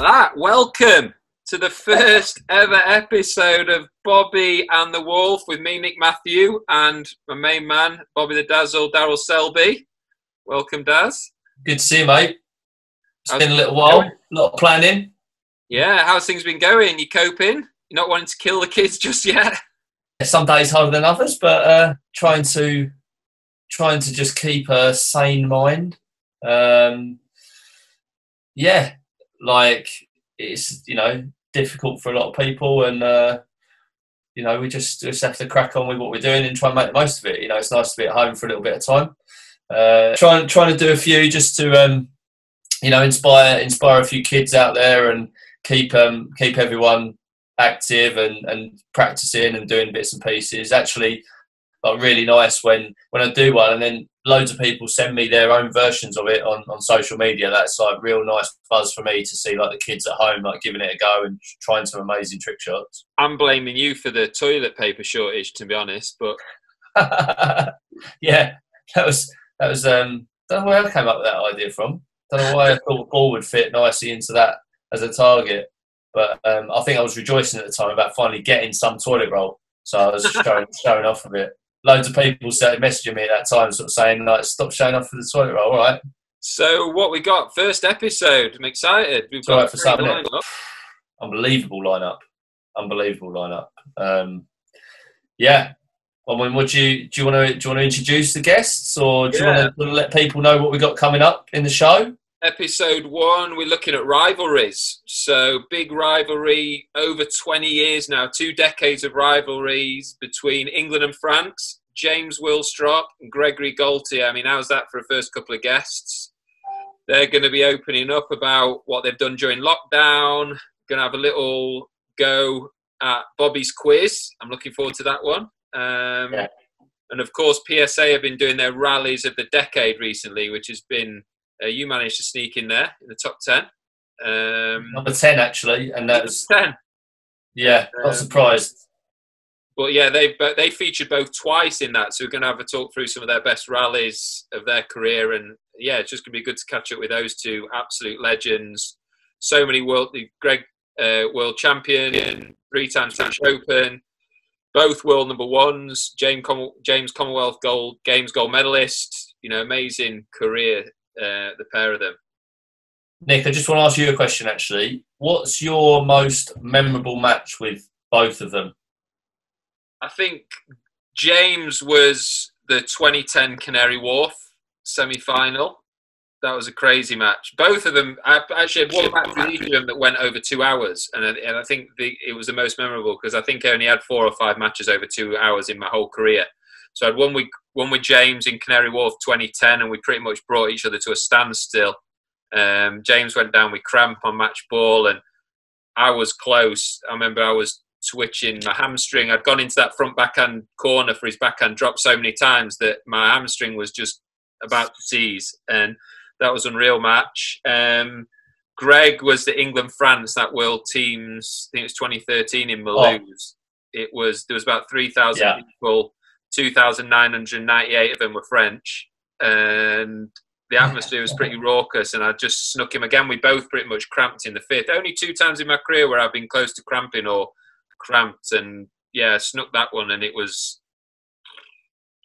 that. Welcome to the first ever episode of Bobby and the Wolf with me, Nick Matthew, and my main man, Bobby the Dazzle, Daryl Selby. Welcome, Daz. Good to see you, mate. It's How's been a little while, a lot of planning. Yeah, how's things been going? You coping? You're not wanting to kill the kids just yet? Some days harder than others, but uh, trying to trying to just keep a sane mind. Um, yeah, like it's you know difficult for a lot of people, and uh, you know we just just have to crack on with what we're doing and try and make the most of it. You know, it's nice to be at home for a little bit of time. Uh, trying trying to do a few just to um, you know inspire inspire a few kids out there and keep um, keep everyone active and, and practicing and doing bits and pieces. Actually, like really nice when when I do one, and then loads of people send me their own versions of it on, on social media. That's like real nice buzz for me to see like the kids at home like giving it a go and trying some amazing trick shots. I'm blaming you for the toilet paper shortage, to be honest, but yeah, that was that was um. Don't know where I came up with that idea from. Don't know why I thought ball would fit nicely into that as a target. But um, I think I was rejoicing at the time about finally getting some toilet roll. So I was showing, showing off a bit. Loads of people started messaging me at that time, sort of saying, like, stop showing off for the toilet roll, all right? so what we got? First episode. I'm excited. We've got right for some, lineup. Unbelievable lineup. Unbelievable lineup. Um, yeah. I mean, do you do? You want to do you want to introduce the guests, or do Yeah. you want to let people know what we got coming up in the show? Episode one, we're looking at rivalries. So, big rivalry over 20 years now, two decades of rivalries between England and France. James Willstrop and Gregory Gaultier. I mean, how's that for a first couple of guests? They're going to be opening up about what they've done during lockdown. Going to have a little go at Bobby's quiz. I'm looking forward to that one. Um, Yeah. And of course, PSA have been doing their rallies of the decade recently, which has been uh, you managed to sneak in there in the top 10. Um, Number ten, actually, and that was 10. yeah, Um, not surprised. But yeah, they they featured both twice in that, so we're going to have a talk through some of their best rallies of their career, and yeah, it's just going to be good to catch up with those two absolute legends. So many world, Greg, uh, world champion, three times French Open, both world number ones, James Com- James Commonwealth Gold Games gold medalist. You know, amazing career, uh, the pair of them. Nick, I just want to ask you a question. Actually, what's your most memorable match with both of them? I think James was the 2010 Canary Wharf semi final. That was a crazy match. Both of them, I actually had one match with each of them that went over two hours, and I, and I think the, it was the most memorable because I think I only had four or five matches over two hours in my whole career. So I had one with one with James in Canary Wharf 2010, and we pretty much brought each other to a standstill. Um, James went down with cramp on match ball, and I was close. I remember I was twitching my hamstring. I'd gone into that front backhand corner for his backhand drop so many times that my hamstring was just about to seize, and that was unreal match. Um, Greg was the England France that World Teams. I think it was 2013 in Mulhouse. It was there was about 3,000 Yeah. people. 2,998 of them were French, and the atmosphere was pretty raucous. And I just snuck him again. We both pretty much cramped in the fifth. Only two times in my career where I've been close to cramping or cramped, and yeah, snuck that one, and it was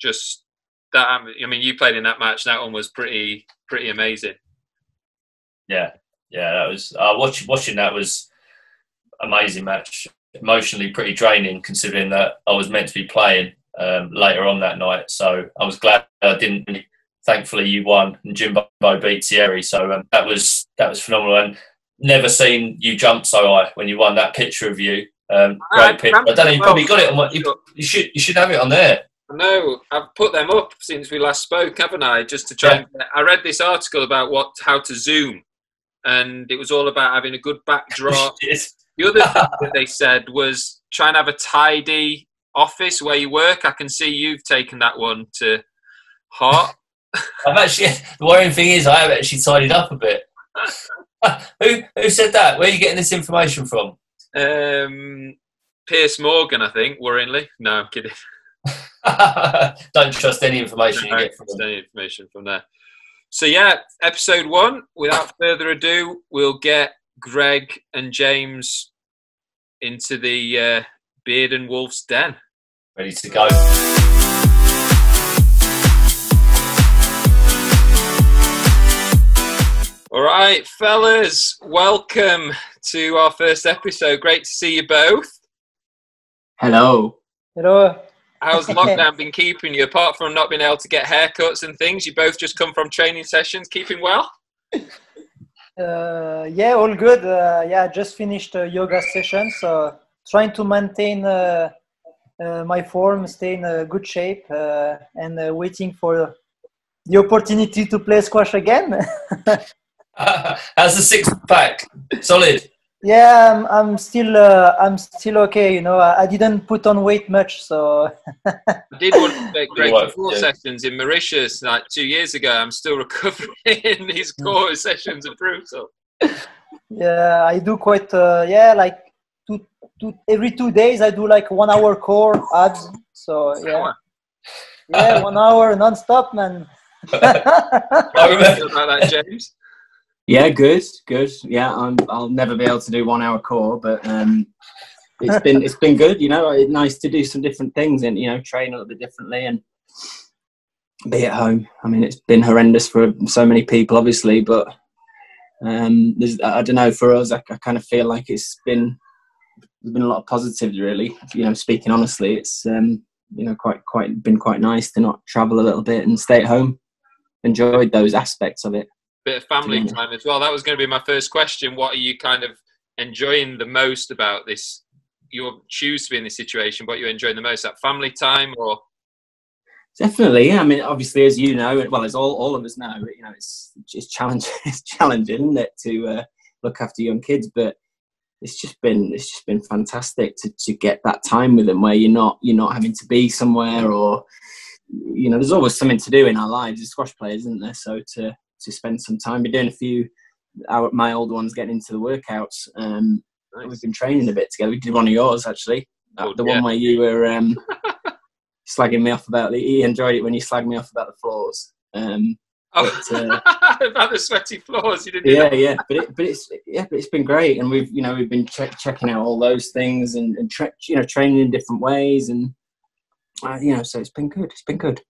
just that. I mean, you played in that match. That one was pretty pretty amazing. Yeah, yeah, that was uh, watching watching that was amazing match. Emotionally pretty draining considering that I was meant to be playing um, later on that night. So I was glad I didn't. Thankfully, you won and Jimbo beat Thierry. So um, that was that was phenomenal. And never seen you jump so high when you won that picture of you. Um, I great picture. I don't know. You probably got it on. what- You, you should you should have it on there. No, I've put them up since we last spoke, haven't I? Just to try. Yeah. And, I read this article about what how to zoom, and it was all about having a good backdrop. The other thing that they said was try and have a tidy office where you work. I can see you've taken that one to heart. I've actually. The worrying thing is, I have actually tidied up a bit. who who said that? Where are you getting this information from? Um, Piers Morgan, I think, worryingly. No, I'm kidding. Don't trust any information you No, get from no information from there. So yeah, episode one. Without further ado, we'll get Greg and James into the uh, Beard and Wolves den. Ready to go. All right, fellas, welcome to our first episode. Great to see you both. Hello. Hello. How's lockdown been keeping you? Apart from not being able to get haircuts and things, you both just come from training sessions, keeping well? Uh, yeah, all good. Uh, yeah, just finished a yoga session, so trying to maintain uh, uh my form, stay in a good shape, uh, and uh, waiting for the opportunity to play squash again. How's the six pack? Solid. Yeah, I'm, I'm still uh, I'm still okay. You know, I, I didn't put on weight much, so. I did one of the great core sessions in Mauritius like two years ago. I'm still recovering. These mm. core sessions are brutal. Yeah, I do quite. Uh, yeah, like two, two every two days I do like one hour core abs. So yeah, yeah, one hour non-stop, man. I remember about that, James. Yeah, good, good. Yeah, I'm, I'll never be able to do one hour core, but um, it's been it's been good. You know, it's nice to do some different things and you know train a little bit differently and be at home. I mean, it's been horrendous for so many people, obviously, but um, there's, I don't know. For us, I, I kind of feel like it's been there's been a lot of positives, really. You know, speaking honestly, it's um, you know quite quite been quite nice to not travel a little bit and stay at home. Enjoyed those aspects of it bit of family time as well. That was going to be my first question. What are you kind of enjoying the most about this? You choose to be in this situation, but you're enjoying the most that family time or? Definitely, yeah. I mean, obviously, as you know, well, as all, all of us know, you know, it's it's challenging, it's challenging, isn't it, to uh, look after young kids? But it's just been it's just been fantastic to, to get that time with them, where you're not you're not having to be somewhere, or you know, there's always something to do in our lives as squash players, isn't there? So to to spend some time. Been doing a few. Our, my old ones getting into the workouts. Um. We've been training a bit together. We did one of yours actually. Uh, the yeah. one where you were um, slagging me off about the. He enjoyed it when you slagged me off about the floors. Um, oh, but, uh, about the sweaty floors. You didn't. Yeah, yeah, but it, but it's yeah, but it's been great, and we've you know we've been che- checking out all those things and, and tra- you know training in different ways, and uh, you know so it's been good. It's been good.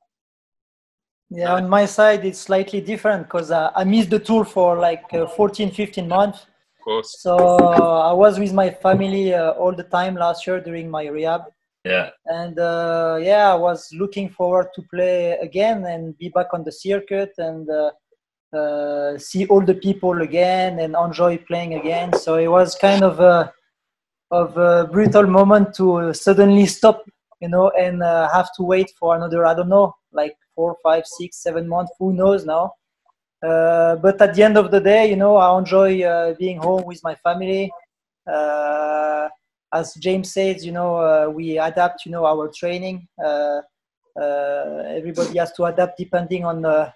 Yeah, on my side, it's slightly different because uh, I missed the tour for like uh, 14, 15 months. Of course. So uh, I was with my family uh, all the time last year during my rehab. Yeah. And uh, yeah, I was looking forward to play again and be back on the circuit and uh, see all the people again and enjoy playing again. So it was kind of a, of a brutal moment to suddenly stop, you know, and have to wait for another, I don't know, like four, five, six, seven months. Who knows now? Uh, but at the end of the day, you know, I enjoy uh, being home with my family. As James says, you know, uh, we adapt, you know, our training. Uh, uh, everybody has to adapt depending on the,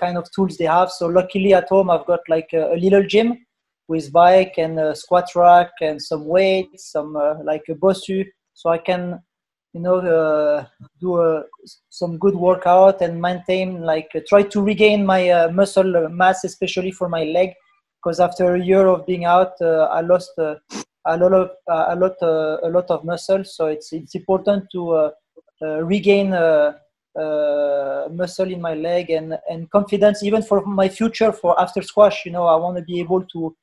kind of tools they have. So luckily at home, I've got like a, a little gym with bike and a squat rack and some weights, some like a Bosu, so I can you know do some good workout and maintain like try to regain my muscle mass especially for my leg because after a year of being out uh, i lost uh, a lot of uh, a lot a lot of muscle so it's it's important to regain muscle in my leg and and confidence even for my future for after squash. You know i want to be able to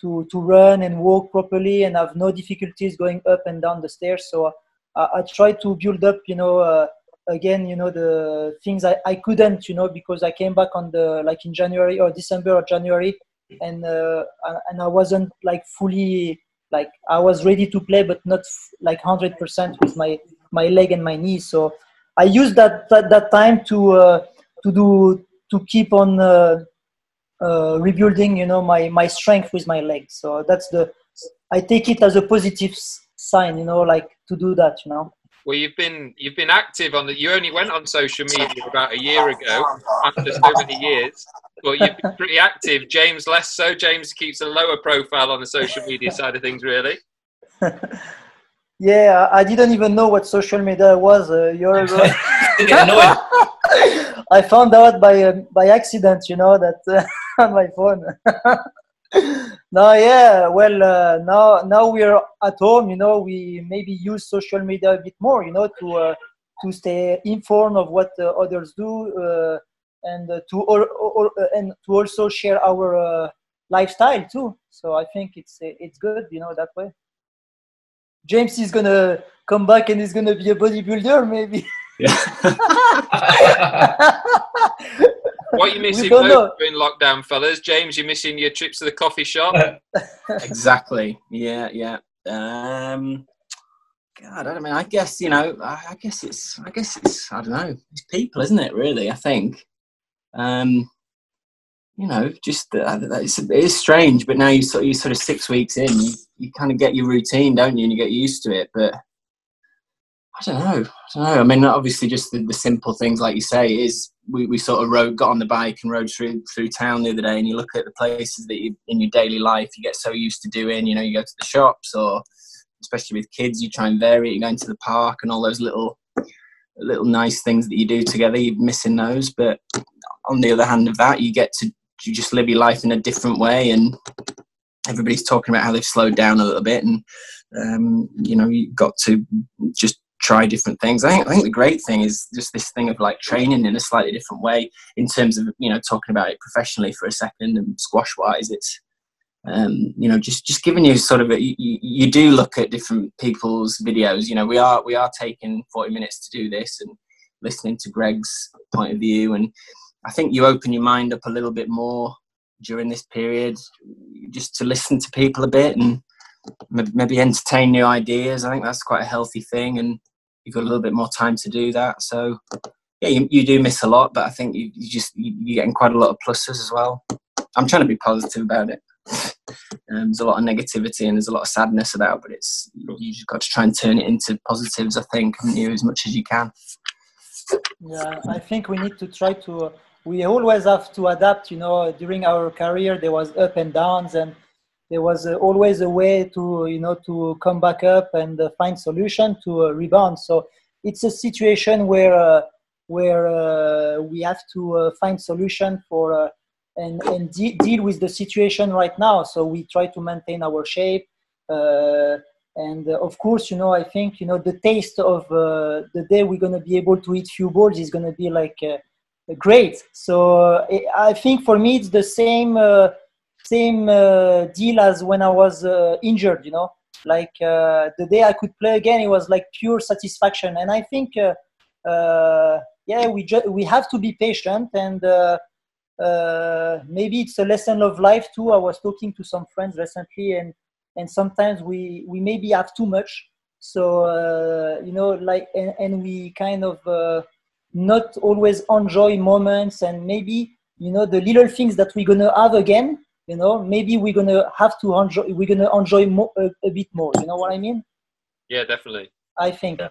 to to run and walk properly and have no difficulties going up and down the stairs. So I, I try to build up, you know, uh, again, you know, the things I, I couldn't, you know, because I came back on the like in January or December or January, and uh, and I wasn't like fully like I was ready to play, but not like hundred percent with my my leg and my knee. So I used that that, that time to uh, to do to keep on uh, uh, rebuilding, you know, my my strength with my legs. So that's the I take it as a positive sign, you know, like to do that, you know. Well, you've been you've been active on the. You only went on social media about a year ago after so many years, but you've been pretty active. James less so. James keeps a lower profile on the social media side of things, really. yeah, I didn't even know what social media was a year ago. I found out by uh, by accident, you know, that uh, on my phone. no, yeah. Well, uh, now now we're at home. You know, we maybe use social media a bit more. You know, to uh, to stay informed of what uh, others do, uh, and uh, to or, or, and to also share our uh, lifestyle too. So I think it's it's good. You know, that way. James is gonna come back and he's gonna be a bodybuilder, maybe. Yeah. What are you missing don't know. most during lockdown, fellas? James, you're missing your trips to the coffee shop. exactly. Yeah, yeah. Um, God, I don't mean. I guess you know. I, I guess it's. I guess it's. I don't know. It's people, isn't it? Really, I think. Um, you know, just uh, it's, it is strange, but now you sort you sort of six weeks in, you, you kind of get your routine, don't you? And you get used to it. But I don't know. I don't know. I mean, obviously, just the, the simple things, like you say, is we, we sort of rode, got on the bike and rode through through town the other day, and you look at the places that you, in your daily life you get so used to doing. You know, you go to the shops, or especially with kids, you try and vary. it. You go into the park, and all those little little nice things that you do together. You're missing those, but on the other hand of that, you get to you just live your life in a different way, and everybody's talking about how they've slowed down a little bit, and um, you know, you got to just try different things. I think I think the great thing is just this thing of like training in a slightly different way in terms of you know talking about it professionally for a second and squash wise. It's um, you know just just giving you sort of a, you, you do look at different people's videos. You know we are we are taking forty minutes to do this and listening to Greg's point of view and I think you open your mind up a little bit more during this period just to listen to people a bit and maybe entertain new ideas. I think that's quite a healthy thing, and you've got a little bit more time to do that. So, yeah, you, you do miss a lot, but I think you, you just you're getting quite a lot of pluses as well. I'm trying to be positive about it. Um, there's a lot of negativity and there's a lot of sadness about, but it's you just got to try and turn it into positives. I think, you, as much as you can. Yeah, I think we need to try to. We always have to adapt. You know, during our career, there was up and downs, and there was uh, always a way to you know to come back up and uh, find solution to uh, rebound. So it's a situation where uh, where uh, we have to uh, find solution for and, and de- deal with the situation right now. So we try to maintain our shape and of course you know i think you know the taste of the day we're going to be able to eat few balls is going to be like great. So i think for me it's the same same uh, deal as when I was uh, injured. You know, like uh, the day I could play again, it was like pure satisfaction. And I think, uh, uh, yeah, we ju- we have to be patient, and uh, maybe it's a lesson of life too. I was talking to some friends recently, and and sometimes we we maybe have too much. So you know, like, and, and we kind of not always enjoy moments, and maybe you know the little things that we're gonna have again you know maybe we're gonna have to enjoy we're gonna enjoy more, a, a, bit more you know what i mean? Yeah definitely. I think. Yeah.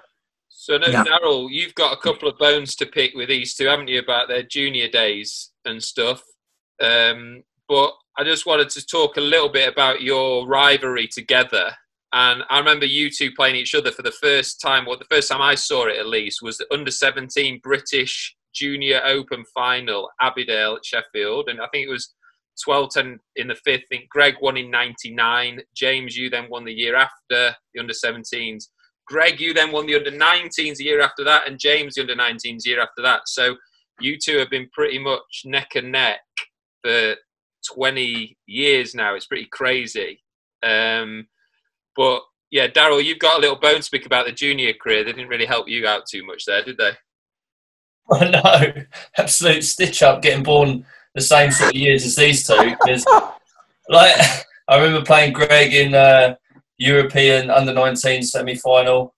so no yeah. daryl you've got a couple of bones to pick with these two haven't you about their junior days and stuff? Um, but i just wanted to talk a little bit about your rivalry together. And i remember you two playing each other for the first time well the first time i saw it at least was the under 17 british junior open final abbeydale at sheffield. And i think it was 12 10 in the fifth. I think Greg won in 99. James, you then won the year after the under 17s. Greg, you then won the under 19s the year after that, and James the under 19s year after that. So you two have been pretty much neck and neck for 20 years now. It's pretty crazy. Um, but yeah, Daryl, you've got a little bone to speak about the junior career. They didn't really help you out too much there, did they? I know, absolute stitch up getting born the same sort of years as these two. Because, like, I remember playing Greg in uh, European under 19 semi final.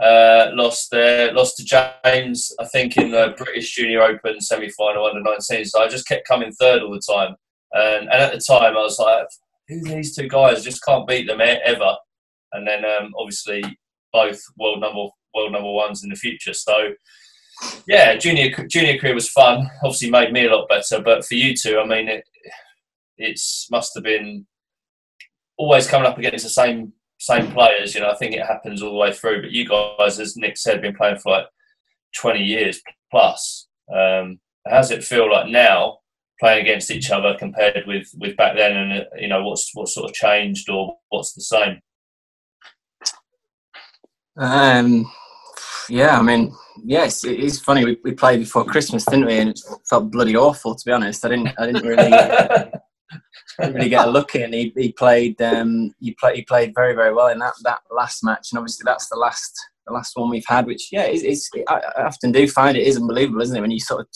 Uh, lost there, lost to James, I think, in the British Junior Open semi final under 19. So I just kept coming third all the time. And, and at the time, I was like, who these two guys? Just can't beat them ever. And then um, obviously both world number world number ones in the future. So yeah, junior junior career was fun. Obviously, made me a lot better. But for you two, I mean, it it's must have been always coming up against the same same players. You know, I think it happens all the way through. But you guys, as Nick said, been playing for like twenty years plus. Um, how does it feel like now playing against each other compared with, with back then, and you know what's what sort of changed or what's the same? Um, yeah, I mean, yes, it is funny. We, we played before Christmas, didn't we? And it felt bloody awful, to be honest. I didn't, I didn't really, didn't really get a look in. He, he played, um, he played, he played very, very well in that, that last match, and obviously that's the last, the last one we've had. Which, yeah, is, is I, I often do find it is unbelievable, isn't it? When you sort of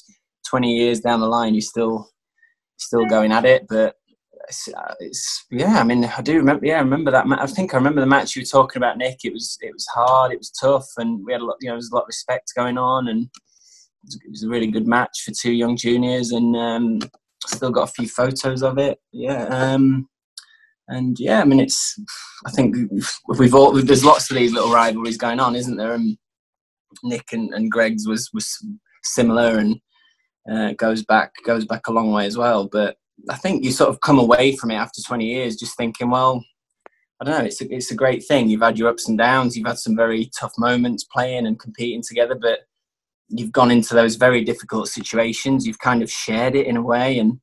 twenty years down the line, you're still, still going at it, but it's, uh, it's, yeah. I mean, I do remember. Yeah, I remember that. I think I remember the match you were talking about, Nick. It was it was hard. It was tough, and we had a lot. You know, there was a lot of respect going on, and it was a really good match for two young juniors. And um, still got a few photos of it. Yeah. Um, and yeah, I mean, it's. I think we've all there's lots of these little rivalries going on, isn't there? And Nick and, and Greg's was was similar, and uh, goes back goes back a long way as well. But I think you sort of come away from it after 20 years just thinking, well, I don't know, it's a, it's a great thing. You've had your ups and downs, you've had some very tough moments playing and competing together, but you've gone into those very difficult situations. You've kind of shared it in a way, and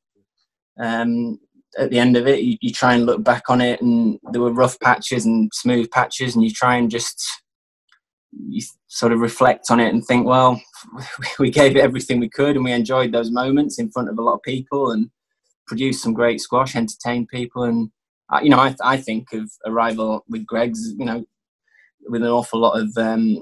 um, at the end of it, you, you try and look back on it, and there were rough patches and smooth patches, and you try and just you sort of reflect on it and think, well, we gave it everything we could, and we enjoyed those moments in front of a lot of people, and produced some great squash, entertained people, and you know, I, I think of a rival with Greg's, you know, with an awful lot of um,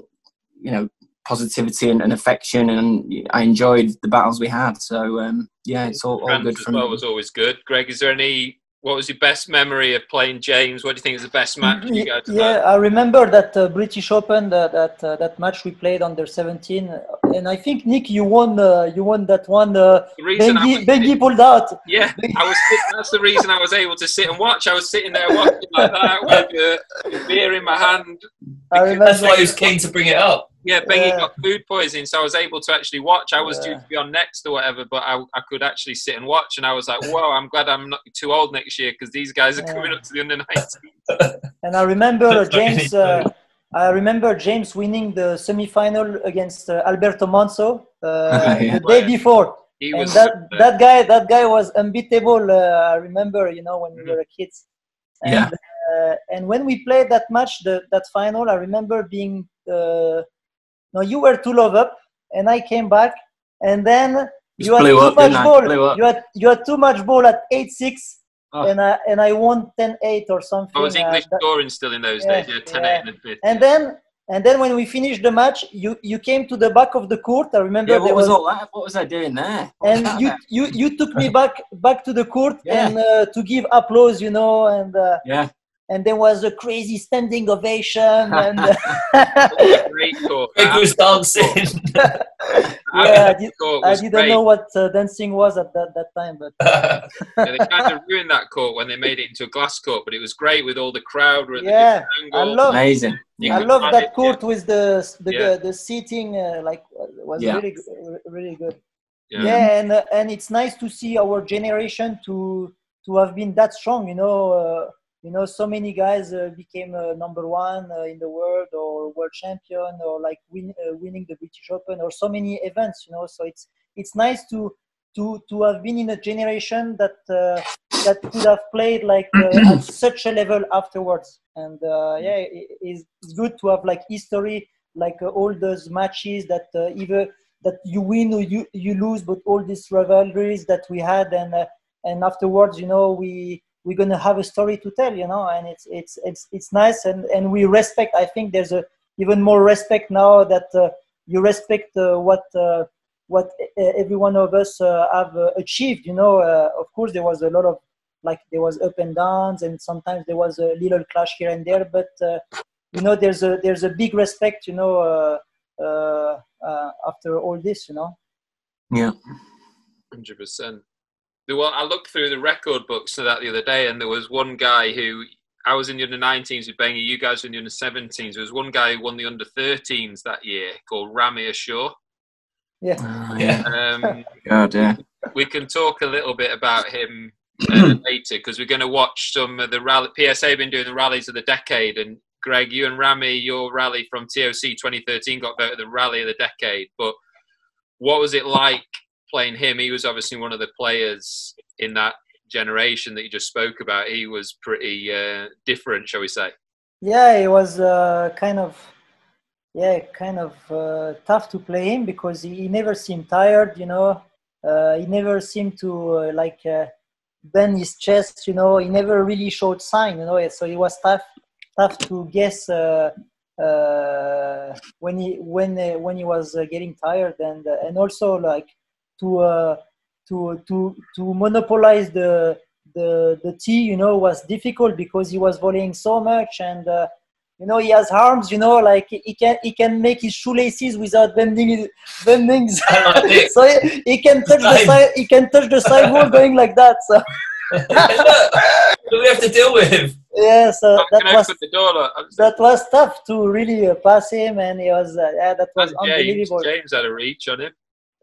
you know positivity and, and, affection, and I enjoyed the battles we had. So um, yeah, it's all, all good. From well was always good. Greg, is there any what was your best memory of playing James? What do you think is the best match you guys? Yeah, I remember that uh, British Open, that that, uh, that match we played under 17, and I think Nick, you won. Uh, you won that one. Uh, Bengi, Bengi pulled out. Yeah, I was. That's the reason I was able to sit and watch. I was sitting there watching like that with uh, beer in my hand. I remember. That's why he was keen to bring it up. Yeah, Bengi yeah. got food poisoning, so I was able to actually watch. I was yeah. due to be on next or whatever, but I, I could actually sit and watch, and I was like, "Whoa, I'm glad I'm not too old next year because these guys are yeah. coming up to the under 19." and I remember James. Uh, I remember James winning the semi-final against uh, Alberto Manso uh, the day before. He and that, that guy, that guy was unbeatable. Uh, I remember, you know, when we mm-hmm. were kids. And, yeah. Uh, and when we played that match, the, that final, I remember being uh, no, you were too love up, and I came back, and then you had too up, much ball. You had you had too much ball at eight six, oh. and I and I won 10-8 or something. I was English uh, scoring still in those yeah, days. Yeah, 10 yeah. 8 and fifth. And then and then when we finished the match, you, you came to the back of the court. I remember. Yeah, what was, was, all that? What was I doing there? What and you, you you took me back back to the court yeah. and uh, to give applause, you know, and uh, yeah and there was a crazy standing ovation and great talk. It was dancing. yeah, I, did, I didn't great. know what uh, dancing was at that, that time, but yeah, they kind of ruined that court when they made it into a glass court. But it was great with all the crowd. yeah, I love amazing. I love that it, court yeah. with the the, yeah. the seating. Uh, like was yeah. really really good. Yeah, yeah and uh, and it's nice to see our generation to to have been that strong. You know uh, you know so many guys uh, became uh, number one uh, in the world or world champion or like win, uh, winning the british open or so many events you know. So it's it's nice to to to have been in a generation that uh, that could have played like uh, at such a level afterwards. And yeah it, it's, it's good to have like history like all those matches that either that you win or you you lose but all these rivalries that we had and and afterwards you know we we're going to have a story to tell you know and it's it's it's it's nice and and we respect i think there's a even more respect now that uh, you respect uh, what uh, what every one of us uh, have uh, achieved you know uh, of course there was a lot of like there was up and downs and sometimes there was a little clash here and there but you know there's a there's a big respect you know after all this you know? Yeah. 100% well, I looked through the record books for that the other day, and there was one guy who I was in the under 19s with Bengi, you guys were in the under 17s. There was one guy who won the under 13s that year called Ramy Ashour. Yeah. Uh, yeah. Um, God, yeah. We can talk a little bit about him uh, later because we're going to watch some of the rally. PSA been doing the rallies of the decade, and Greg, you and Ramy, your rally from TOC 2013 got voted the rally of the decade. But what was it like playing him, he was obviously one of the players in that generation that you just spoke about. He was pretty uh, different, shall we say? Yeah, it was uh, kind of yeah, kind of uh, tough to play him because he, he never seemed tired. You know, uh, he never seemed to uh, like uh, bend his chest. You know, he never really showed sign. You know, so it was tough tough to guess when he when when he was getting tired and and also like to uh, to to to monopolize the the the tee you know was difficult because he was volleying so much and uh, you know he has arms you know like he can he can make his shoelaces without bending his, bending so he, he can touch the Same. side he can touch the sidewall going like that so what do we have to deal with? him. yeah so that was the door? That was tough to really uh, pass him and he was uh, yeah that was and James, unbelievable James had a reach on him.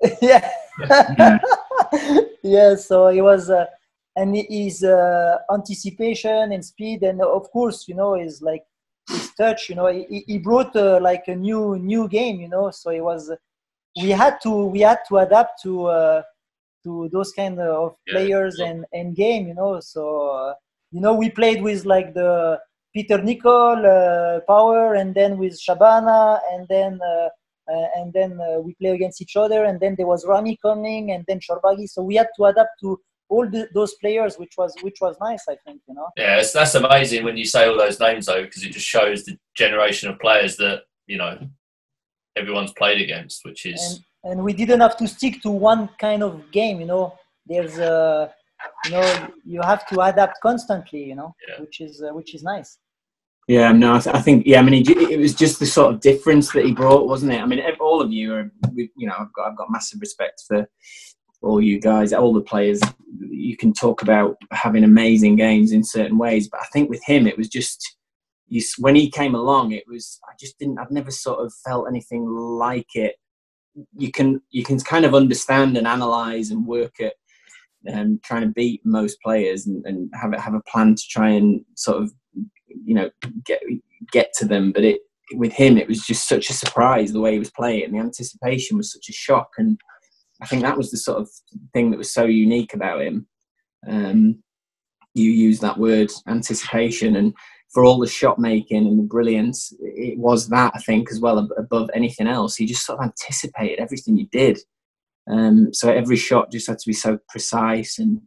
yeah yeah so it was uh, and his uh, anticipation and speed and of course you know is like his touch you know he, he brought uh, like a new new game you know so it was we had to we had to adapt to uh, to those kind of Yeah, players yeah. and and game you know so uh, you know we played with like the Peter Nicol uh, power and then with Shabana and then uh, uh, and then uh, we play against each other and then there was Ramy coming and then Shorbagy so we had to adapt to all the, those players which was which was nice I think you know? Yeah, it's, that's amazing when you say all those names though, because it just shows the generation of players that you know everyone's played against, which is and and we didn't have to stick to one kind of game you know? There's uh you know you have to adapt constantly you know? Yeah. which is uh, which is nice Yeah, no, I, th- I think yeah. I mean, it, it was just the sort of difference that he brought, wasn't it? I mean, all of you are, we- you know, I've got I've got massive respect for all you guys, all the players. You can talk about having amazing games in certain ways, but I think with him, it was just you, when he came along, it was I just didn't. I've never sort of felt anything like it. You can you can kind of understand and analyze and work at um, trying to beat most players and, and have a, have a plan to try and sort of you know get get to them. But it with him it was just such a surprise the way he was playing. The anticipation was such a shock. And i think that was the sort of thing that was so unique about him. Um you use that word anticipation and for all the shot making and the brilliance it was that i think as well above anything else. He just sort of anticipated everything you did um so every shot just had to be so precise and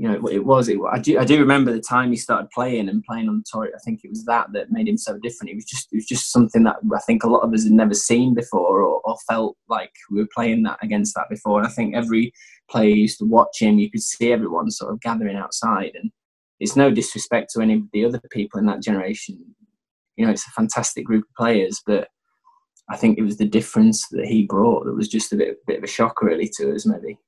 you know, it was. It, I do. I do remember the time he started playing and playing on the tour. I think it was that that made him so different. It was just. It was just something that I think a lot of us had never seen before, or, or felt like we were playing that against that before. And I think every player used to watch him. You could see everyone sort of gathering outside, and it's no disrespect to any of the other people in that generation. You know, it's a fantastic group of players, but I think it was the difference that he brought that was just a bit, bit of a shock, really, to us, maybe.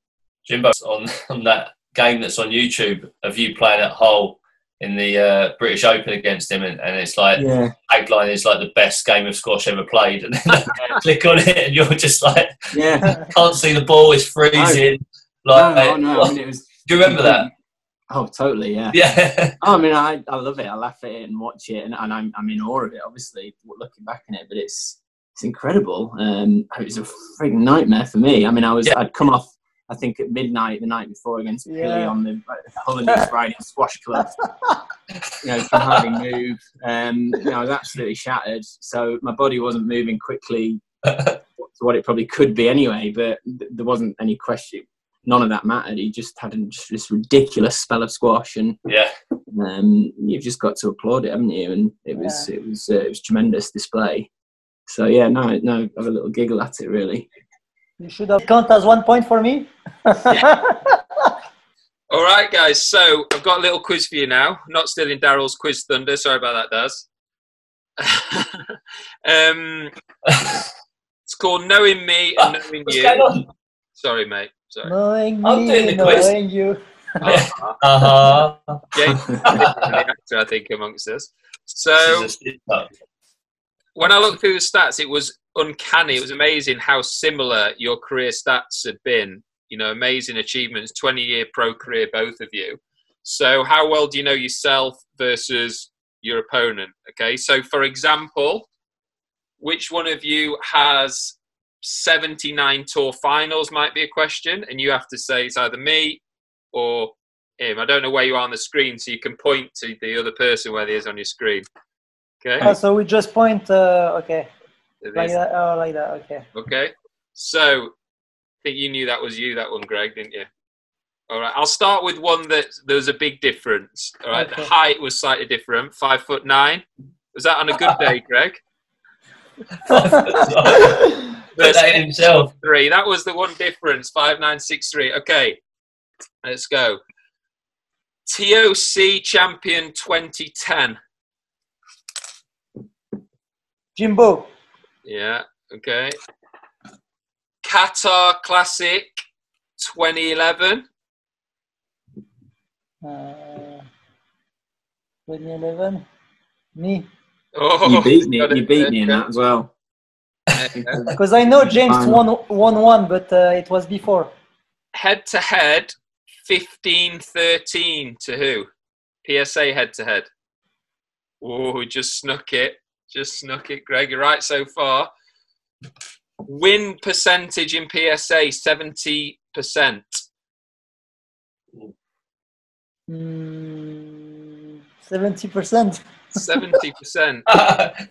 Jimbo on on that game that's on YouTube of you playing at Hull in the uh, British Open against him, and, and it's like Yeah, tagline is like the best game of squash ever played, and then click on it, and you're just like yeah. can't see the ball, it's freezing. Like, no, no, no. I mean, it was. do you remember that? Oh, totally. Yeah. Yeah, Oh, I mean, I, I love it. I laugh at it and watch it, and, and I'm I'm in awe of it. Obviously, looking back on it, but it's it's incredible. Um, it was a freaking nightmare for me. I mean, I was Yeah. I'd come off. I think at midnight the night before against Pili Yeah. on the Hollandaise Riding Squash Club. you know, can hardly move. Um, you know, I was absolutely shattered. So my body wasn't moving quickly to what it probably could be anyway. But th- there wasn't any question. None of that mattered. He just had a- just this ridiculous spell of squash, and yeah. um, you've just got to applaud it, haven't you? And it was it was uh, it was tremendous display. So yeah, no, no, I have a little giggle at it, really. you should have count as one point for me All right, guys. So I've got a little quiz for you now. Not stealing Daryl's quiz thunder. Sorry about that, Daz. um, it's called Knowing Me and Knowing What's You. going on? Sorry, mate. Sorry. knowing I'm doing me the quiz. knowing you Uh-huh. Uh huh. James the actor, I think, amongst us. So when I looked through the stats, it was uncanny. It was amazing how similar your career stats had been. You know, amazing achievements, 20 year pro career, both of you. So, how well do you know yourself versus your opponent? Okay, so for example, which one of you has 79 tour finals might be a question, and you have to say it's either me or him. I don't know where you are on the screen, so you can point to the other person where he is on your screen. Okay. Oh, so we just point. Uh, okay, It like is. that. Oh, like that. Okay. Okay. So, I think you knew that was you, that one, Greg, didn't you? All right. I'll start with one that there was a big difference. All right. The height was slightly different. Five foot nine. Was that on a good day, Greg? Put that in himself. Three. That was the one difference. Five nine six three. Okay. Let's go. TOC champion 2010. Jimbo. Yeah. Okay. Qatar Classic 2011. Uh, 2011. Me. Oh, You beat me. You beat me in that as well. Because I know James Fine. won won one, but uh, it was before. head to head 15 13 to who psa head to head oh just snuck it just snuck it greg you're right so far win percentage in psa 70% Mm, Seventy percent. 70%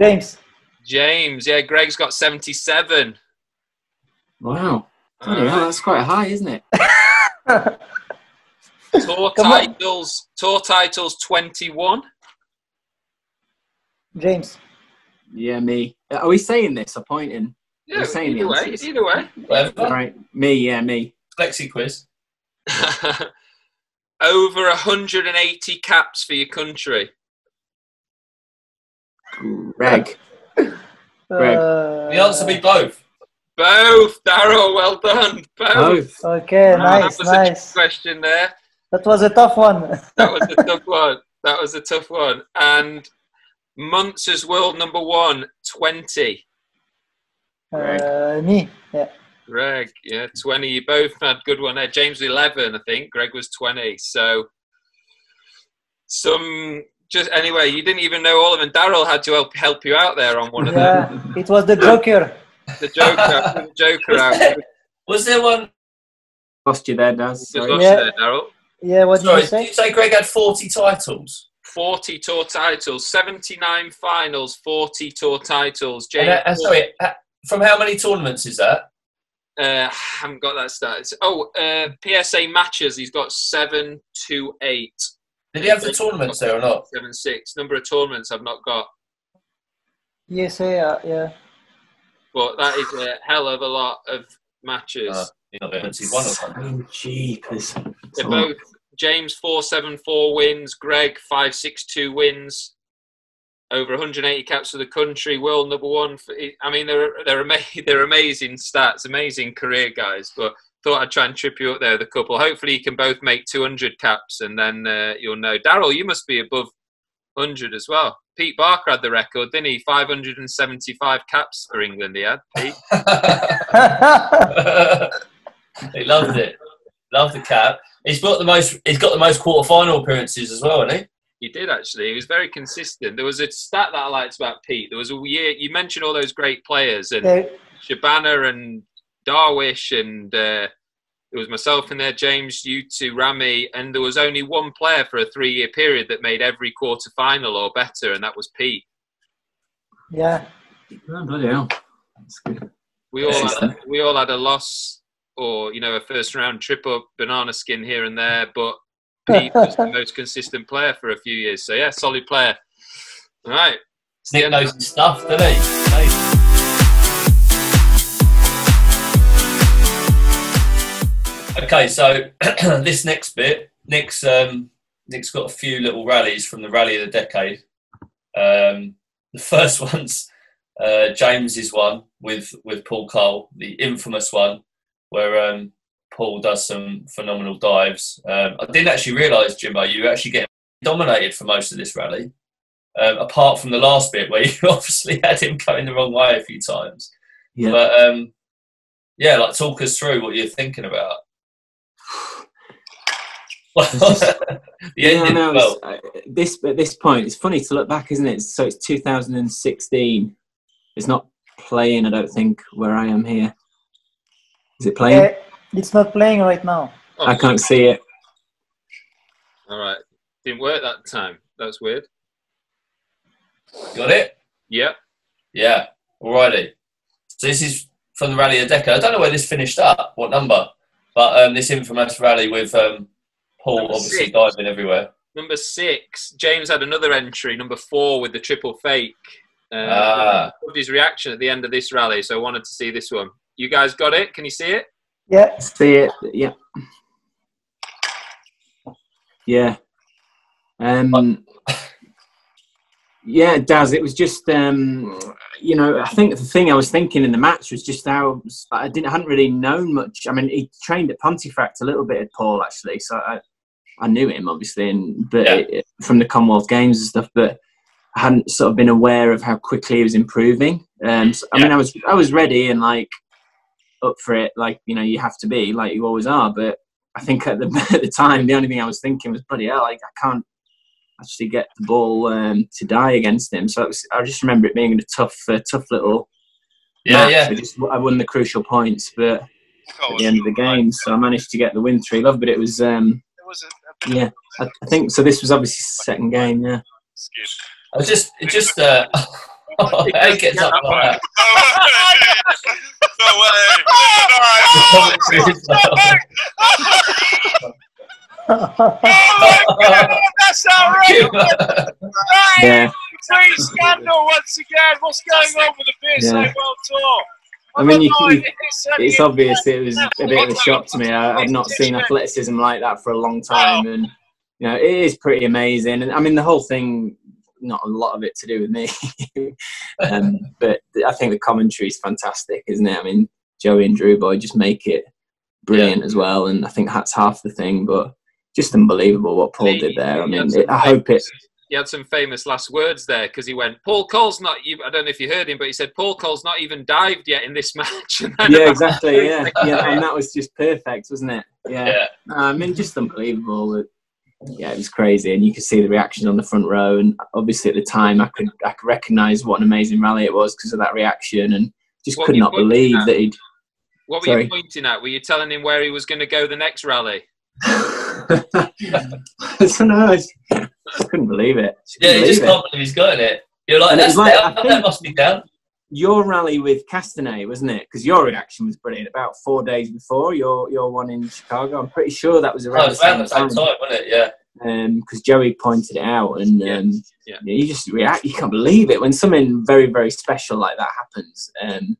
James. james yeah greg's got 77 Wow. Bloody hell, that's quite high, isn't it? tour Come on. titles tour titles 21 James. Yeah, me. Uh, Are we saying this or pointing? yeah We're saying the either way answers. either way Whatever. Right. Me, yeah, me. Lexi quiz. over 180 caps for your country Greg. Greg. Uh, The answer be both. Both, Daryl. Well done. Both. Both. Okay, nice, that was a nice. question there. That was a tough one. That was a tough one. That was a tough one. And Munster's world number one, 20. Uh, me. Yeah. Greg, yeah, 20. You both had good one there. James was 11, I think. Greg was 20. So, some, just anyway, you didn't even know all of them. Daryl had to help, help you out there on one of them. Yeah, it was the Joker. The Joker, the Joker out. Was there one? Lost you there, Daz. Good Sorry. luck Yeah. there, Daryl. Yeah, what did Sorry, you did say? you say Greg had 40 titles? 40 tour titles, 79 finals, 40 tour titles. James, that- uh, sorry, uh, from how many tournaments is that? uh, haven't got that started. Oh, uh, PSA matches, he's got seven to eight. Did he have the tournaments there or not? Seven, six. Number of tournaments I've not got, Yes, yeah, yeah. but that is a hell of a lot of matches. Uh, You're not going to see one of them. Oh, jeepers. They're both James four seven four wins, Greg five six two wins, over 180 caps for the country, world number one. For, I mean, they're they're ama- they're amazing stats, amazing career guys. But thought I'd try and trip you up there a couple. Hopefully, you can both make 200 caps, and then uh, you'll know. Daryl, you must be above 100 as well. Pete Barker had the record, didn't he? 575 caps for England. He had Pete. he loved it. Loved the cap. He's got the most. He's got the most quarter-final appearances as well, hasn't he? He did actually. He was very consistent. There was a stat that I liked about Pete. There was a year you mentioned all those great players and yeah. Shabana and Darwish and uh, there was myself in there, James, you two, Ramy, and there was only one player for a three-year period that made every quarter final or better, and that was Pete. yeah. Oh, bloody hell. That's good. We all had, we all had a loss or you know a first round trip up, banana skin here and there, but Pete was the most consistent player for a few years. So yeah, solid player. All right. It's the Nick knows his stuff, doesn't he? Hey. Okay, so this next bit, Nick's um, Nick's got a few little rallies from the rally of the decade. Um, the first one's uh, James's one with with Paul Coll, the infamous one, where um, Paul does some phenomenal dives. Um, I didn't actually realise, Jimbo, you were actually getting dominated for most of this rally. Um, apart from the last bit where you obviously had him going the wrong way a few times. Yeah. But um, yeah, like talk us through what you're thinking about. the Yeah, no, well. uh, this at this point, it's funny to look back, isn't it? So it's 2016. It's not playing. I don't think where I am here. Is it playing? Yeah, it's not playing right now. Oh, I can't see it. All right. Didn't work that time. That's weird. Got it? Yep. Yeah. Alrighty. So this is from the Rally of Deca. I don't know where this finished up, what number, but um, this infamous rally with um, Paul Number obviously six. diving everywhere. Number six, James had another entry, number four, with the triple fake. Uh, Ah. loved his reaction at the end of this rally, so I wanted to see this one. You guys got it? Can you see it? Yeah, See it? Yeah. Yeah. Um, yeah, Daz. It was just, um, you know, I think the thing I was thinking in the match was just how I didn't, I hadn't really known much. I mean, he trained at Pontefract a little bit at Paul actually, so I, I knew him obviously, and but Yeah. it, from the Commonwealth Games and stuff, but I hadn't sort of been aware of how quickly he was improving. Um, so, I mean, I was, I was ready and like up for it, like you know, you have to be, like you always are, but. I think at the, at the time, the only thing I was thinking was, bloody hell, like I can't actually get the ball um, to die against him. So it was, I just remember it being a tough, uh, tough little Yeah, match. yeah. I, just, I won the crucial points, but at the end of the game, so I managed to get the win three love. But it was, um, It was a, a bit yeah, I, I think so. This was obviously second game, yeah. I was just, it just, uh, it gets up like that. no way! Oh my god, that's outrageous! Yeah, Free scandal once again. What's going on with the PSA Yeah. World Tour? I mean, you, you, it's it's obvious it was a bit of a shock to me. I, I've not seen athleticism like that for a long time, and you know, it is pretty amazing. And I mean, the whole thing, not a lot of it to do with me, um, but I think the commentary is fantastic, isn't it? I mean, Joey and Drew Boy just make it brilliant as well, and I think that's half the thing. But just unbelievable what Paul did there. I mean, it, I hope it. He had some famous last words there because he went, Paul Coll's not, I don't know if you heard him, but he said, Paul Coll's not even dived yet in this match. Yeah, exactly. Yeah, yeah, and that was just perfect, wasn't it? Yeah. Yeah. I mean, just unbelievable. It- Yeah, it was crazy, and you could see the reaction on the front row. And obviously, at the time, I could I could recognise what an amazing rally it was because of that reaction, and just What could were not believe at? that he'd. What were Sorry. you pointing at? Were you telling him where he was going to go the next rally? I don't know. I just, I couldn't believe it. Just Yeah, couldn't you just it. can't believe he's got it. You're like, And that's like, down, I that think- must be down. Your rally with Castagnet, wasn't it? Because your reaction was brilliant. About four days before your your one in Chicago, I'm pretty sure that was around the around the same time. time, wasn't it? Yeah. because Joey pointed it out, and Yeah, um, yeah. you just react. You can't believe it when something very, very special like that happens. Um,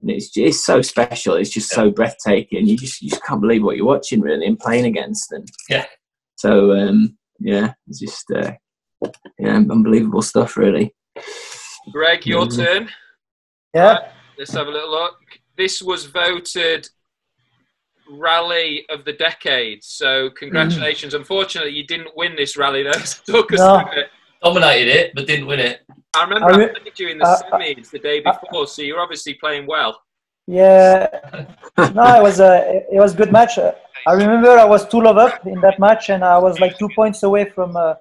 and it's it's so special. It's just so breathtaking. You just you just can't believe what you're watching really and playing against them. Yeah. So um, yeah, it's just uh, yeah, unbelievable stuff really. Greg, your Mhm. turn. Yeah. Let's have a little look. This was voted rally of the decade. So congratulations. Unfortunately, you didn't win this rally though. So talk us No. it. Dominated it, but didn't win it. I remember I I, re- played you in the uh, semis the day before, so you're obviously playing well. Yeah, no, it was a it was a good match. Uh, I remember I was two love up in that match, and I was like two points away from. Uh,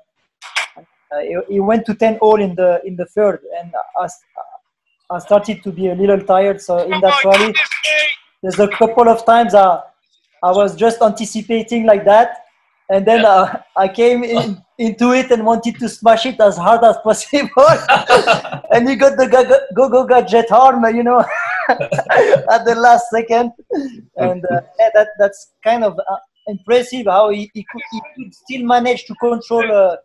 uh, it, it went to ten all in the in the third, and I, s- I started to be a little tired. So in Oh that rally, there's a couple of times I I was just anticipating like that, and then uh, I came in, into it and wanted to smash it as hard as possible. and you got the go- go go gadget arm, you know, at the last second, and uh, yeah, that that's kind of uh, impressive how he, he, could, he could still manage to control uh,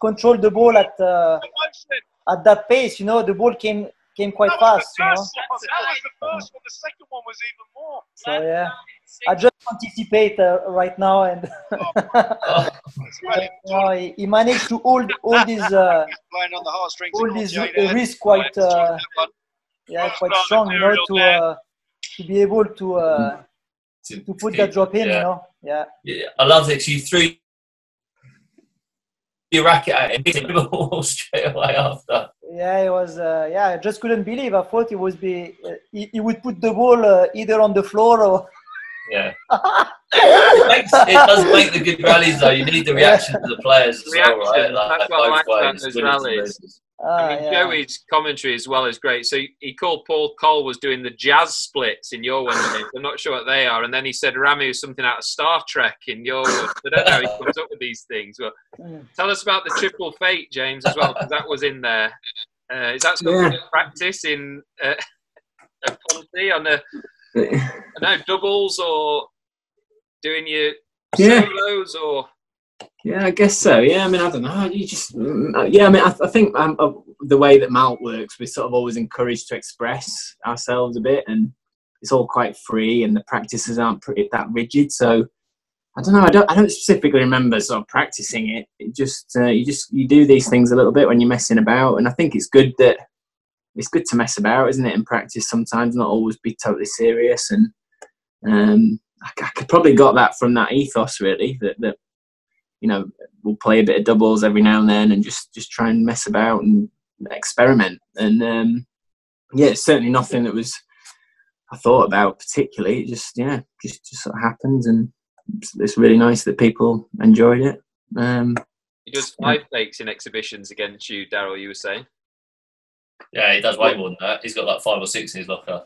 control the ball at uh, at that pace. You know, the ball came came quite That fast. the You know. That was the first one. The second one was even more. so yeah, I just anticipate uh, right now, and Oh, It's brilliant. you know, he, he managed to hold all these uh, Playing on all of these Jada. risks quite uh, yeah quite strong, you know, to uh, to be able to uh, to, to put that drop in, yeah. you know, yeah. Yeah, I love it. 'cause You threw your racket at him, hit the ball straight away after. Yeah, it was. Uh, yeah, I just couldn't believe. I thought it would be. Uh, he, he would put the ball uh, either on the floor or. Yeah. It, makes, it does make the good rallies though. You need the reaction to the players as well, right? Reaction, that's what I both like about ways, those rallies. Losers. I mean, yeah. Joey's commentary as well is great. So he- he called Paul Coll was doing the jazz splits in your one. I'm not sure what they are. And then he said Ramy was something out of Star Trek in your one. I don't know how he comes up with these things. But Mm. tell us about the triple fake, James, as well, because that was in there. Uh, is that something Yeah. you practice in uh, a Ponty on a I know doubles or doing your Yeah. solos or Yeah, I guess so. Yeah, I mean, I don't know. You just, mm, yeah, I mean, I, I think um, uh, the way that Malc works, we're sort of always encouraged to express ourselves a bit, and it's all quite free, and the practices aren't pretty that rigid. So, I don't know. I don't. I don't specifically remember sort of practicing it. It just, uh, you just, you do these things a little bit when you're messing about, and I think it's good that it's good to mess about, isn't it? In practice sometimes, not always be totally serious. And um, I, I could probably got that from that ethos, really. That that you know we'll play a bit of doubles every now and then and just just try and mess about and experiment and um yeah it's certainly nothing that was i thought about particularly it just yeah just just sort of happened and it's, it's really nice that people enjoyed it um he does five fakes in exhibitions against you, Daryl. You were saying. Yeah, he does way more than that. He's got like five or six in his locker.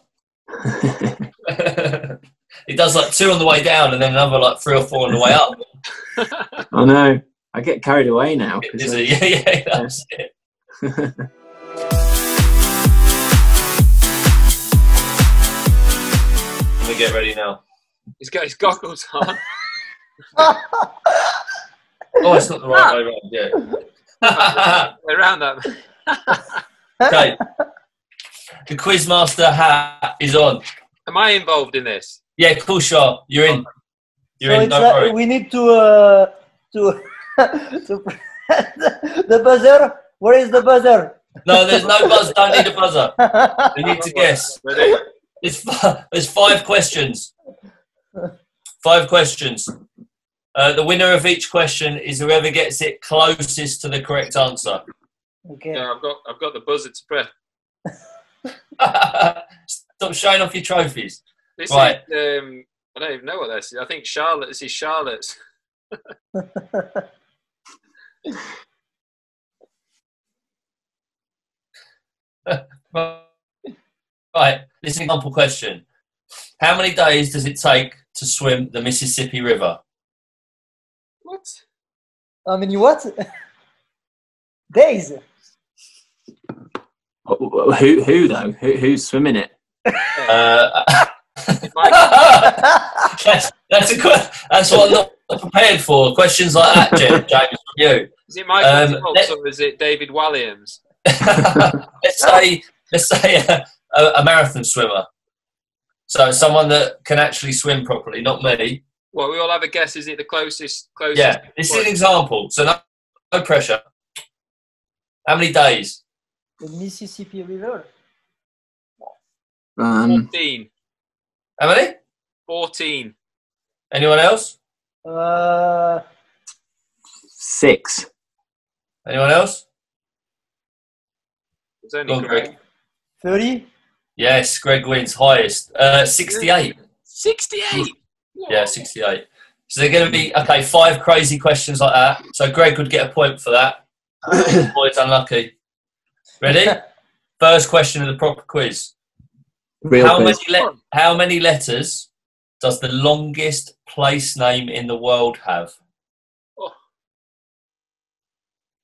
he does like two on the way down and then another like three or four on the way up. i know i get carried away now. Is I- it? Yeah, yeah, that's it. Let me get ready now. He's got his goggles on. Oh, it's not the right way around. Yeah. around that. okay. The quizmaster hat is on. Am I involved in this? Yeah, cool shot. You're in. You're so in. Don't worry. we need to uh, to to the buzzer. Where is the buzzer? No, there's no buzzer. Don't need a buzzer. You need to guess. Ready? There's five, there's five questions. Five questions. Uh, the winner of each question is whoever gets it closest to the correct answer. okay. Yeah, I've got I've got the buzzer to press. Stop showing off your trophies. This Right. is um, I don't even know what this is. I think Charlotte. This is Charlotte's. Right, this is an example question. How many days does it take to swim the Mississippi River? What? How many what? Days. who who though who, who's swimming it Uh, Mike, that's, that's, a, que- that's what I'm not prepared for. Questions like that, James, James from you. is it Michael Um, Phelps let- or is it David Walliams? let's say let's say a, a, a marathon swimmer. So someone that can actually swim properly, not me. Well, we all have a guess. Is it the closest? Closest. Yeah, this is an example. So no, no pressure. How many days? The Mississippi River. um 14. How many? 14. Anyone else? Uh, six Anyone else? It's only on, Greg. Greg. 30. Yes, Greg wins highest. Uh, 68. 68. Yeah, 68. So they're going to be, okay, five crazy questions like that. So Greg would get a point for that. Boy, it's unlucky. Ready? First question of the proper quiz. Real How many, le- how many letters does the longest place name in the world have?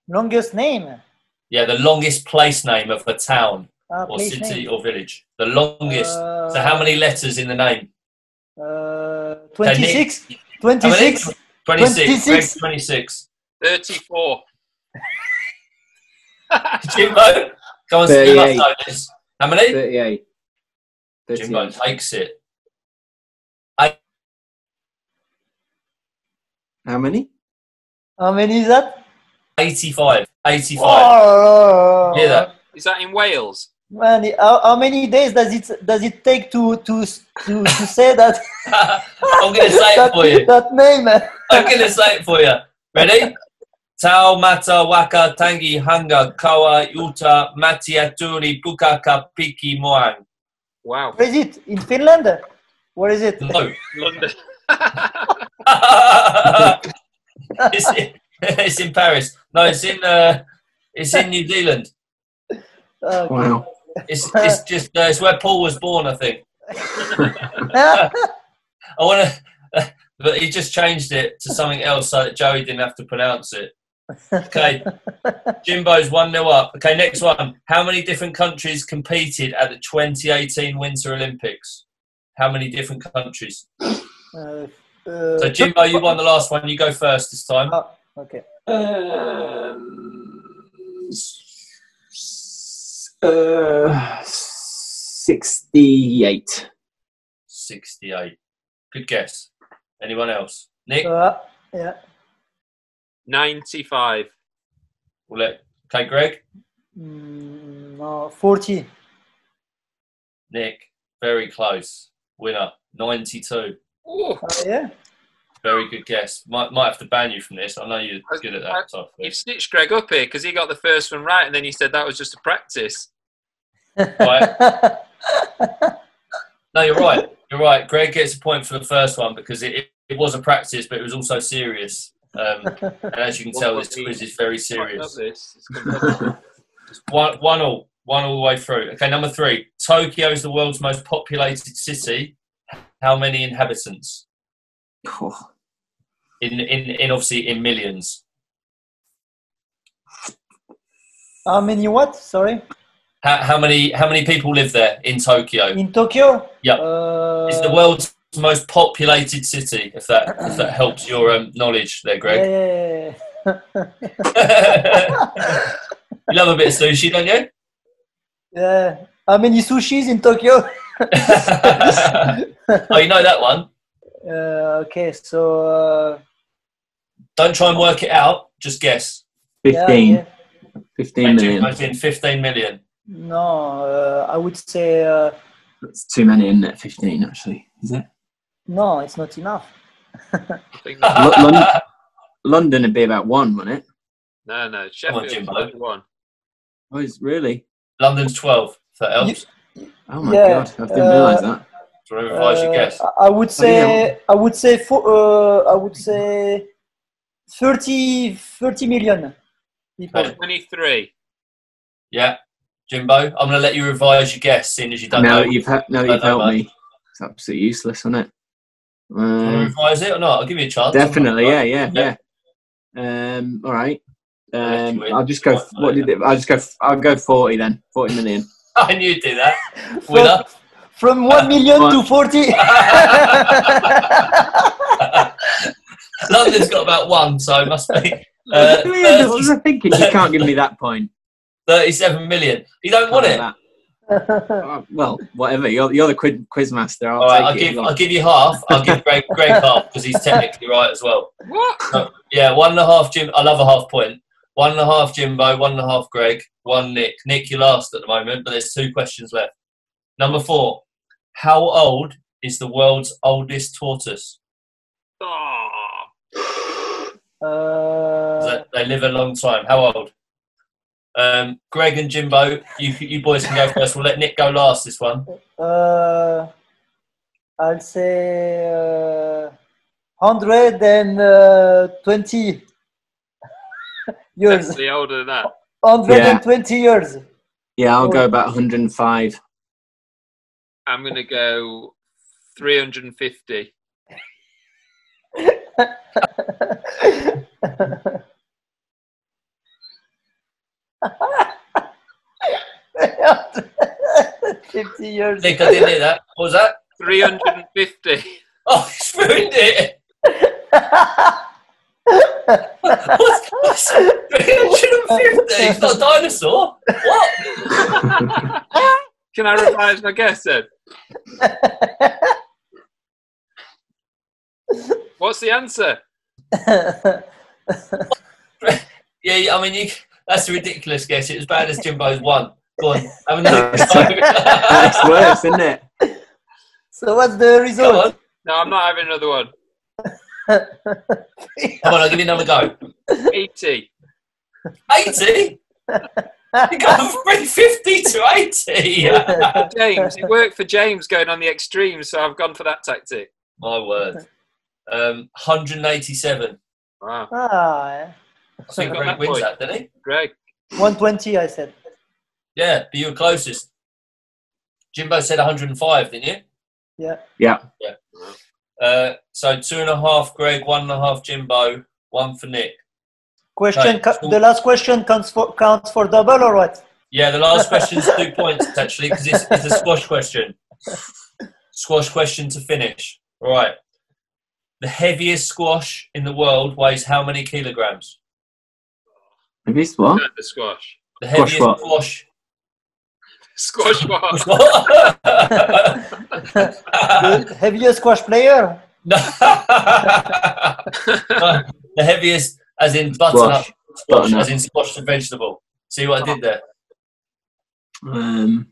Longest name. Yeah, the longest place name of a town Uh, or city name. or village. The longest. Uh, so how many letters in the name? Uh, 26. 26. 26. 26. 26. 34. Jimbo, go on, you must 38. know this. How many? 38 Jimbo 38. takes it. how many How many is that? 85. 85. Oh, Hear that? Is that in Wales? Man, how, how many days does it does it take to to to, to say that I'm going to say it that, for you. that name? I'm going to say it for you. Ready? Tau mata waka tangi hanga kawa uta matiaturi pukaka piki moang. Wow. Where is it? In Finland? Where is it? No. London. it's, in, it's in Paris. No, it's in uh, it's in New Zealand. Okay. Wow. It's, it's just uh, it's where Paul was born, I think. I want to, but he just changed it to something else so that Joey didn't have to pronounce it. Okay, Jimbo's one 0 up. Okay, next one. How many different countries competed at the 2018 Winter Olympics? How many different countries? Uh, uh, So Jimbo, you won the last one. You go first this time. Ah, okay. Um, uh, 68. 68. Good guess. Anyone else? Nick, Uh, yeah. 95. we'll let. Okay, Greg. Mm, no, 40. Nick, very close. Winner, 92. Ooh, Uh, yeah. Very good guess. Might might have to ban you from this. I know you're I- good at that type you've snitched Greg up here because he got the first one right, and then you said that was just a practice. No, you're right. You're right. Greg gets a point for the first one because it, it, it was a practice, but it was also serious. Um, and as you can tell, this quiz is very serious. This. It's. One, one all, one all the way through. Okay, number three. Tokyo is the world's most populated city. How many inhabitants? Oh, In, in, in obviously in millions. How many what? Sorry. How, how many how many people live there in Tokyo? In Tokyo? Yeah. Uh, It's the world's most populated city. If that if that helps your um, knowledge, there, Greg. Yeah, yeah, yeah. you love a bit of sushi, don't you? yeah. How many sushis in Tokyo? oh, you know that one. Uh, okay, so uh, Don't try and work it out. Just guess. 15. Yeah, yeah. 15 Magic million. goes in 15 million. No, uh, I would say uh, That's too many, isn't it? 15, actually. Is it? No. It's not enough. I think London would be about one, wouldn't it? no, no. Sheffield Jimbo. one. Oh, is really? London's 12. If that helps. Oh my Yeah, god, I didn't uh, realise that. Do you want to revise your Uh, guess? I- I would say yeah. I would say for, uh, I would say 30, 30 million people. Okay. 23. Yeah. Jimbo, I'm going to let you revise your guess, seeing as you don't Now know. you've, he- now that Don't you've know helped me, it's absolutely useless, isn't it? Do you want Uh, revise it or not? I'll give you a chance. definitely, yeah, yeah, Yeah. yeah. Um, all right. Um. I'll just go. What did it, I'll just go. I'll go forty then. Forty million. I knew you'd do that. From, Winner. from 1 million to 40. London's got about one, so it must be Uh, uh, I was thinking you can't give me that point. 37 million. You don't want it? That. Oh, well, whatever. You're, you're the quiz, quiz master. I'll All right, I'll give, I'll give you half. I'll give Greg, Greg half because he's technically right as well. What? Yeah, one and a half Jim. I love a half point. One and a half Jimbo, one and a half Greg, one Nick. Nick, you last at the moment, but there's two questions left. Number four. How old is the world's oldest tortoise? Oh, 'Cause uh, They they live a long time. How old? Um, Greg and Jimbo, you you boys can go first. We'll let Nick go last this one. uh, I'll say uh, 120 years. definitely older than that. 120 years. Yeah, I'll go about 105. I'm going to go 350. Fifty years. Nick, I didn't hear that. What was that? 350. Oh, he's ruined it. What's, what's 350? He's not a dinosaur. What? Can I revise my guess then? What's the answer? Yeah, yeah, I mean, you, that's a ridiculous guess. It was bad as Jimbo's one. Go on, have another That's worse, isn't it? so what's the result? No, I'm not having another one. come on, I'll give you another go. 80. 80? You got from 350 to 80. James, it worked for James going on the extremes, so I've gone for that tactic. My word. Um, 187. Wow. ah, I think Greg wins point. that, didn't he? Greg. 120, I said. Yeah, but you were closest. Jimbo said 105, didn't you? Yeah. Yeah. Uh, so two and a half, Greg. One and a half, Jimbo. One for Nick. Question. Right. co- The last question counts for counts for double or what? Yeah, the last question's two points actually because it's, it's a squash question. Squash question to finish. All right. The heaviest squash in the world weighs how many kilograms? Have you what? The squash. The Squash heaviest what? squash. Squash what? What? the heaviest squash player. No. the heaviest, as in button Squash. up, squash, Button up. as in squash the vegetable. See what I did there? Um,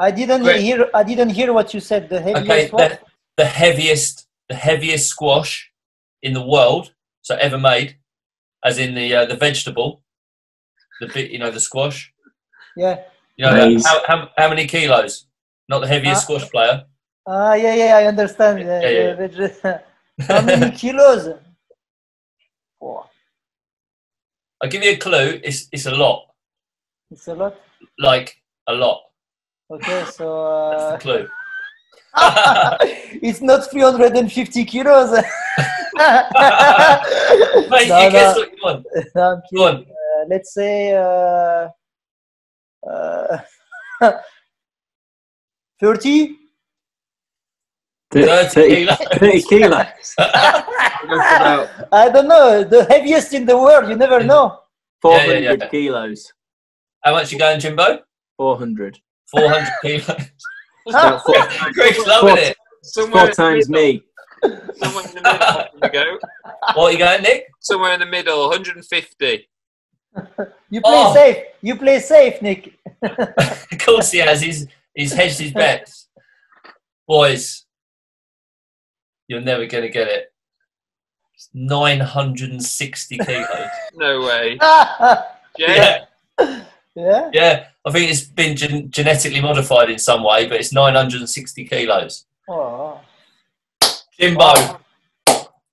I didn't Great. hear. I didn't hear what you said. The heaviest Okay, the, the heaviest, the heaviest squash in the world, so ever made, as in the uh, the vegetable, the bit, you know, the squash. Yeah. You know, Maize. how, how, how many kilos? Not the heaviest Uh, squash player. Ah, yeah, yeah. I understand. Yeah, yeah, yeah, yeah. How many kilos? Oh, I'll give you a clue. It's it's a lot, it's a lot. like a lot. Okay, so That's the uh, clue. it's not 350 kilos. Mate, No, you no. guess what you want. No, I'm Go on. Uh, let's say uh, uh, 30. 30 30, kilos. 30 kilos. I don't know. The heaviest in the world. You never know. 400 Yeah, yeah, yeah. kilos. How much you going, Jimbo? 400. 400 kilos. Four, Greg's loving it. Somewhere four times me. Middle. Somewhere in the middle. There we go. What are you going, Nick? Somewhere in the middle. 150. You play Oh. safe. You play safe, Nick. Of course he has. He's, he's hedged his bets. Boys, you're never going to get it. It's 960 kilos. No way. yeah. Jay, Yeah, yeah. I think it's been gen- genetically modified in some way, but it's 960 kilos. Oh. Jimbo,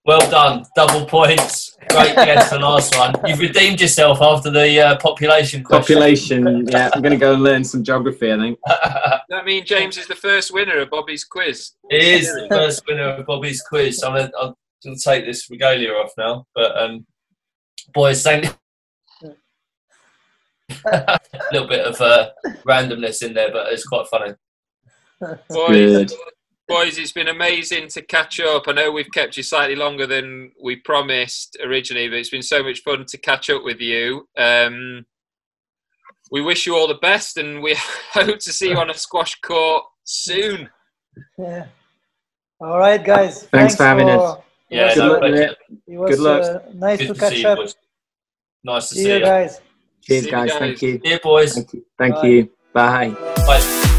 well done. Double points. Great guess, the last one. You've redeemed yourself after the uh, population question. Population, yeah. I'm going to go and learn some geography, I think. that means James is the first winner of Bobby's quiz. He is the first winner of Bobby's quiz. I'm gonna, take this regalia off now. But um, boys, thank a little bit of uh, randomness in there, but it's quite funny. Boys, Good. Boys, it's been amazing to catch up. I know we've kept you slightly longer than we promised originally, but it's been so much fun to catch up with you. Um, we wish you all the best, and we hope to see you on a squash court soon. Yeah. All right, guys. Thanks for having us. Yeah, Good no, luck it. was, it was Good luck. uh, nice Good to to catch see up. boys. Nice to See see you you. guys. Cheers, See you guys. guys. Thank you. See you, boys. Thank you. Thank Bye. you. Bye. Bye.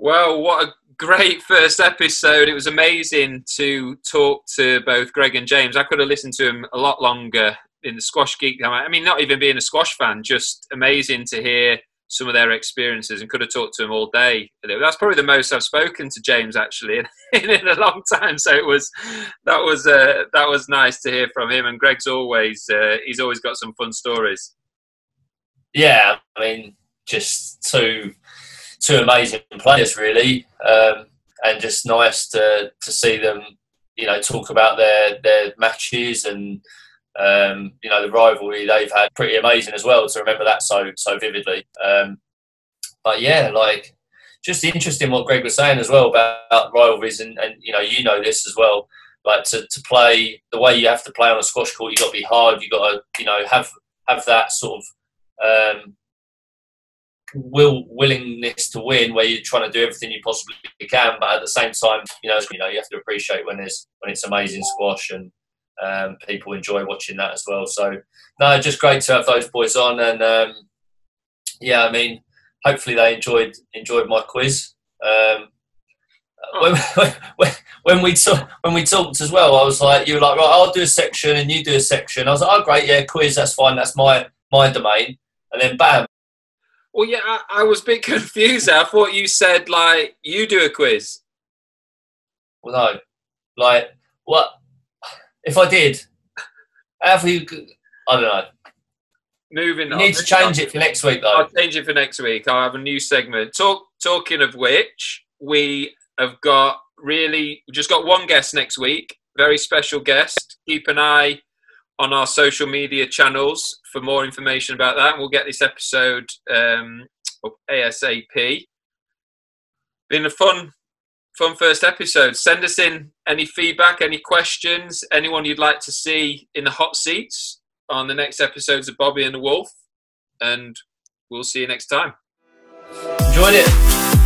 Well, what a great first episode. It was amazing to talk to both Greg and James. I could have listened to him a lot longer in the Squash Geek. I mean, not even being a squash fan, just amazing to hear some of their experiences and could have talked to him all day. That's probably the most I've spoken to James actually in, in a long time. So it was that was uh, that was nice to hear from him. And Greg's always uh, he's always got some fun stories. Yeah, I mean, just two two amazing players, really, um, and just nice to to see them, you know, talk about their their matches and um, you know the rivalry they've had. Pretty amazing as well to remember that so so vividly. Um, but yeah, like just interesting what Greg was saying as well about rivalries, and, and you know you know this as well. Like to, to play the way you have to play on a squash court, you got to be hard. You got to you know have have that sort of um, will willingness to win, where you're trying to do everything you possibly can, but at the same time, you know, you know, you have to appreciate when there's when it's amazing squash and um, people enjoy watching that as well. So, no, just great to have those boys on, and um, yeah, I mean, hopefully they enjoyed enjoyed my quiz. Um, when, when, when we talk, when we talked as well, I was like, you were like, right, I'll do a section and you do a section. I was like, oh, great, yeah, quiz, that's fine, that's my my domain. And then bam, Well, yeah, I, I was a bit confused. I thought you said like you do a quiz. well, no, Like, what if I did? Have you? I don't know. Moving You on. need to change it for next week, though. I'll change it for next week. I'll have a new segment. Talk, talking of which, we have got really just got one guest next week. Very special guest. Keep an eye on our social media channels for more information about that. We'll get this episode um, up ASAP. Been a fun, fun first episode. Send us in any feedback, any questions, anyone you'd like to see in the hot seats on the next episodes of Bobby and the Wolf, and we'll see you next time. Enjoyed it.